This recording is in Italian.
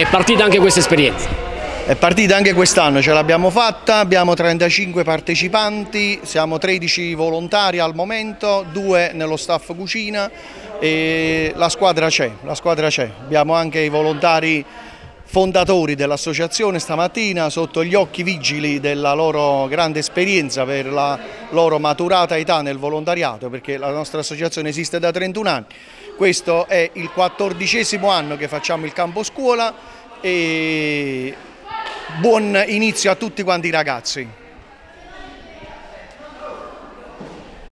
È partita anche questa esperienza? È partita anche quest'anno, ce l'abbiamo fatta, abbiamo 35 partecipanti, siamo 13 volontari al momento, due nello staff cucina e la squadra c'è. Abbiamo anche i volontari fondatori dell'associazione stamattina sotto gli occhi vigili della loro grande esperienza per la loro maturata età nel volontariato perché la nostra associazione esiste da 31 anni. Questo è il quattordicesimo anno che facciamo il campo scuola e buon inizio a tutti quanti i ragazzi.